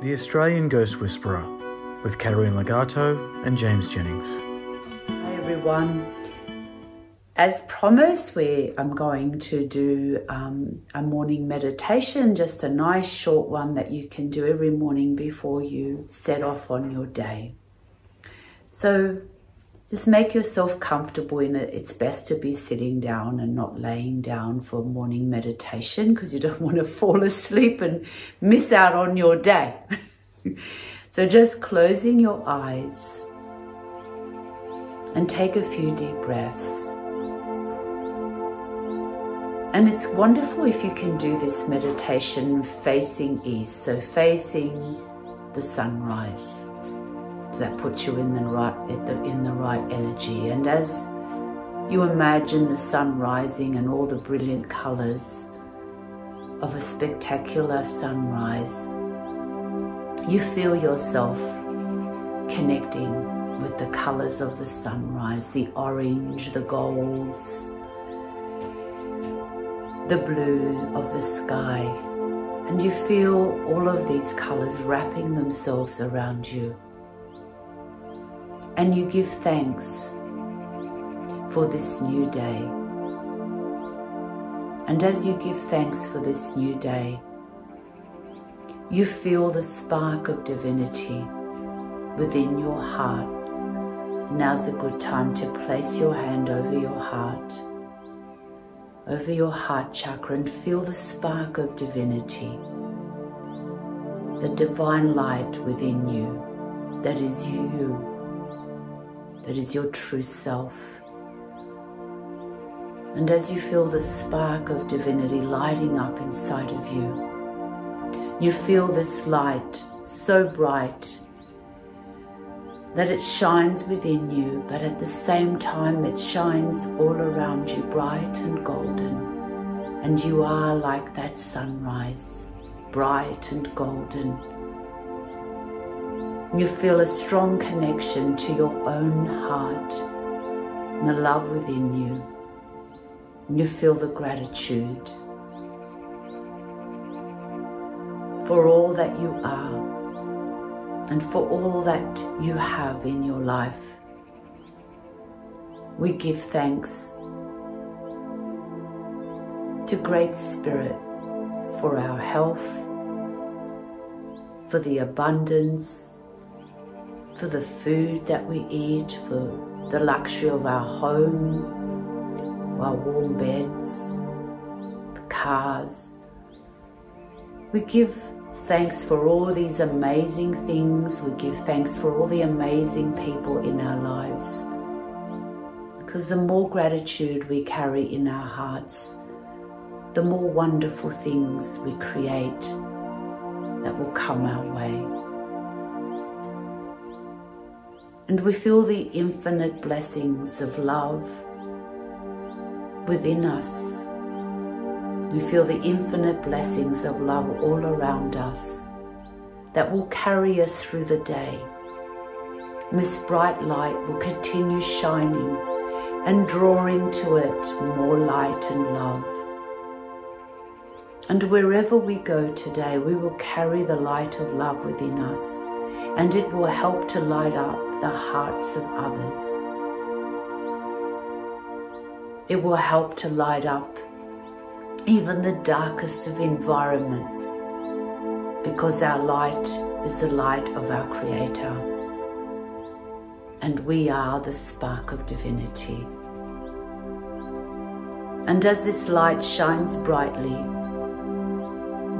The Australian Ghost Whisperer with Caterina Ligato and James Jennings. Hi everyone. As promised, we I'm going to do um, a morning meditation, just a nice short one that you can do every morning before you set off on your day. So just make yourself comfortable in it. It's best to be sitting down and not laying down for morning meditation because you don't want to fall asleep and miss out on your day. so just closing your eyes and take a few deep breaths. And it's wonderful if you can do this meditation facing east, so facing the sunrise that puts you in the right in the right energy. And as you imagine the sun rising and all the brilliant colors of a spectacular sunrise, you feel yourself connecting with the colors of the sunrise, the orange, the golds, the blue of the sky. And you feel all of these colors wrapping themselves around you and you give thanks for this new day. And as you give thanks for this new day, you feel the spark of divinity within your heart. Now's a good time to place your hand over your heart, over your heart chakra and feel the spark of divinity, the divine light within you that is you that is your true self. And as you feel the spark of divinity lighting up inside of you, you feel this light so bright that it shines within you, but at the same time it shines all around you bright and golden. And you are like that sunrise, bright and golden you feel a strong connection to your own heart and the love within you. You feel the gratitude for all that you are and for all that you have in your life. We give thanks to Great Spirit for our health, for the abundance, for the food that we eat, for the luxury of our home, our warm beds, the cars. We give thanks for all these amazing things. We give thanks for all the amazing people in our lives. Because the more gratitude we carry in our hearts, the more wonderful things we create that will come our way and we feel the infinite blessings of love within us. We feel the infinite blessings of love all around us that will carry us through the day. And this bright light will continue shining and drawing to it more light and love. And wherever we go today, we will carry the light of love within us and it will help to light up the hearts of others. It will help to light up even the darkest of environments because our light is the light of our Creator and we are the spark of divinity. And as this light shines brightly,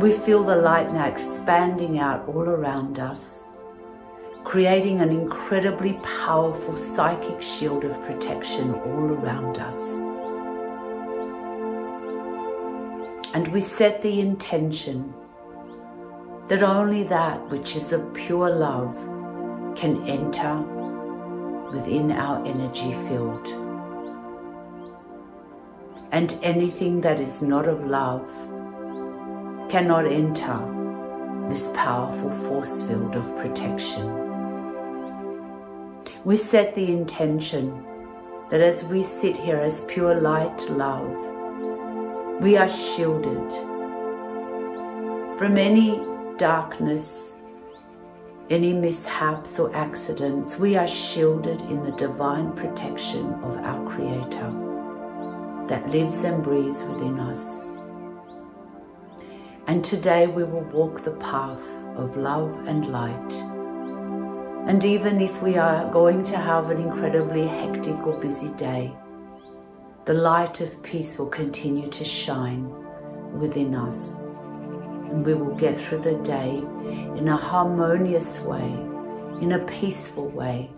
we feel the light now expanding out all around us creating an incredibly powerful psychic shield of protection all around us. And we set the intention that only that which is of pure love can enter within our energy field. And anything that is not of love cannot enter this powerful force field of protection we set the intention that as we sit here as pure light love, we are shielded from any darkness, any mishaps or accidents, we are shielded in the divine protection of our Creator that lives and breathes within us. And today we will walk the path of love and light. And even if we are going to have an incredibly hectic or busy day, the light of peace will continue to shine within us. And we will get through the day in a harmonious way, in a peaceful way.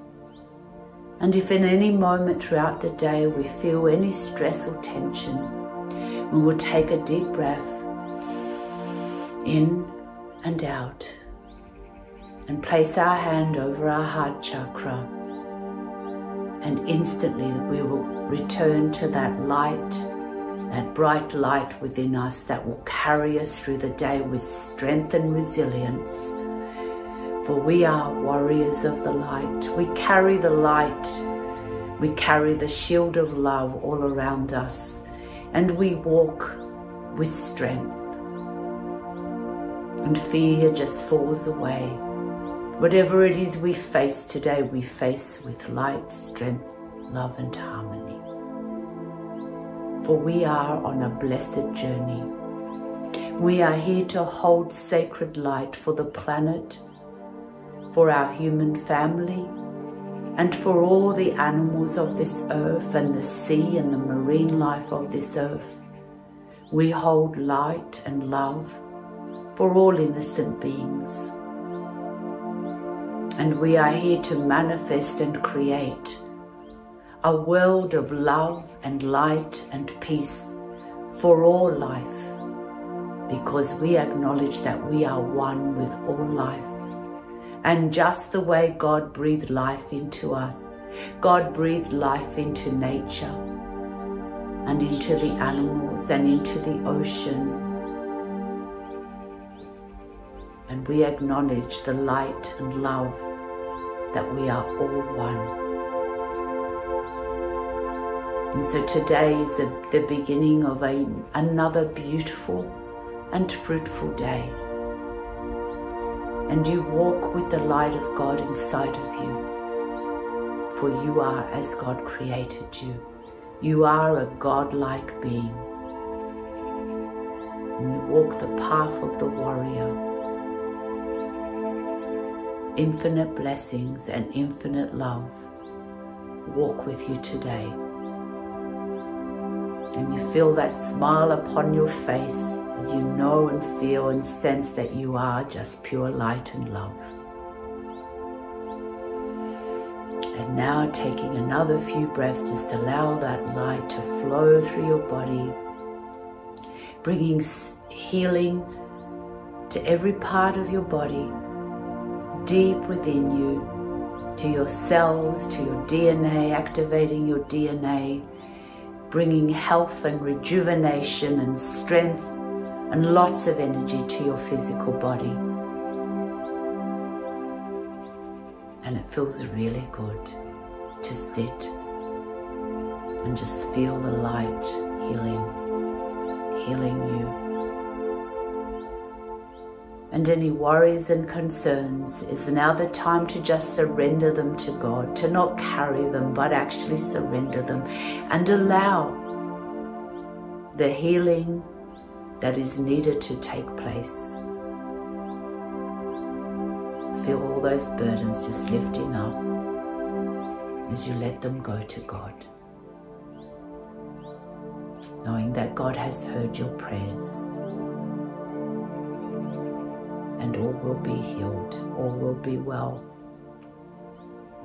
And if in any moment throughout the day we feel any stress or tension, we will take a deep breath in and out and place our hand over our heart chakra and instantly we will return to that light, that bright light within us that will carry us through the day with strength and resilience. For we are warriors of the light. We carry the light. We carry the shield of love all around us and we walk with strength and fear just falls away. Whatever it is we face today, we face with light, strength, love and harmony. For we are on a blessed journey. We are here to hold sacred light for the planet, for our human family, and for all the animals of this earth and the sea and the marine life of this earth. We hold light and love for all innocent beings. And we are here to manifest and create a world of love and light and peace for all life because we acknowledge that we are one with all life. And just the way God breathed life into us, God breathed life into nature and into the animals and into the ocean and we acknowledge the light and love that we are all one. And so today is the, the beginning of a, another beautiful and fruitful day. And you walk with the light of God inside of you. For you are as God created you. You are a God-like being. And you walk the path of the warrior infinite blessings and infinite love walk with you today. And you feel that smile upon your face as you know and feel and sense that you are just pure light and love. And now taking another few breaths, just allow that light to flow through your body, bringing healing to every part of your body deep within you, to your cells, to your DNA, activating your DNA, bringing health and rejuvenation and strength and lots of energy to your physical body. And it feels really good to sit and just feel the light healing, healing you and any worries and concerns, is now the time to just surrender them to God, to not carry them, but actually surrender them and allow the healing that is needed to take place. Feel all those burdens just lifting up as you let them go to God. Knowing that God has heard your prayers and all will be healed, all will be well,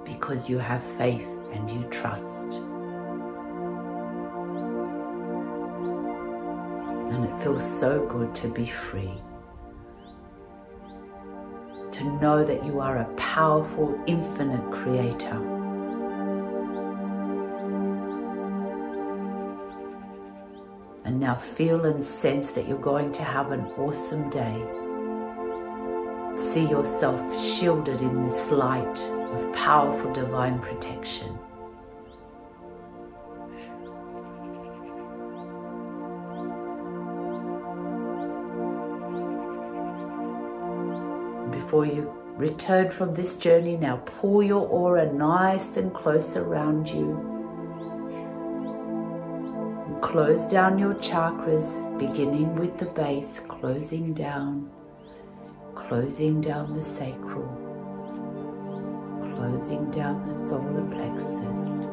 because you have faith and you trust. And it feels so good to be free. To know that you are a powerful, infinite creator. And now feel and sense that you're going to have an awesome day see yourself shielded in this light of powerful divine protection. Before you return from this journey, now pull your aura nice and close around you. Close down your chakras, beginning with the base, closing down, closing down the sacral, closing down the solar plexus,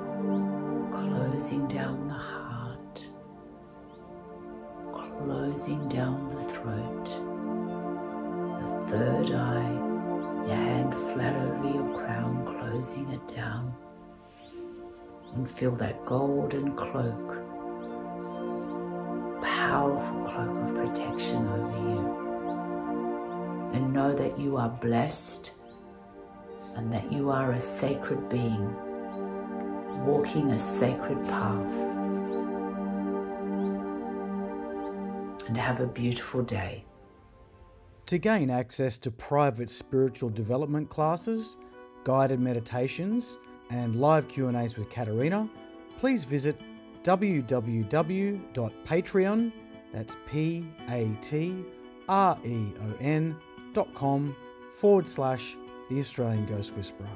closing down the heart, closing down the throat, the third eye, your hand flat over your crown, closing it down. And feel that golden cloak, powerful cloak of protection over you. And know that you are blessed and that you are a sacred being walking a sacred path. And have a beautiful day. To gain access to private spiritual development classes, guided meditations, and live Q&As with Caterina, please visit www.patreon, that's P-A-T-R-E-O-N dot com forward slash the Australian Ghost Whisperer.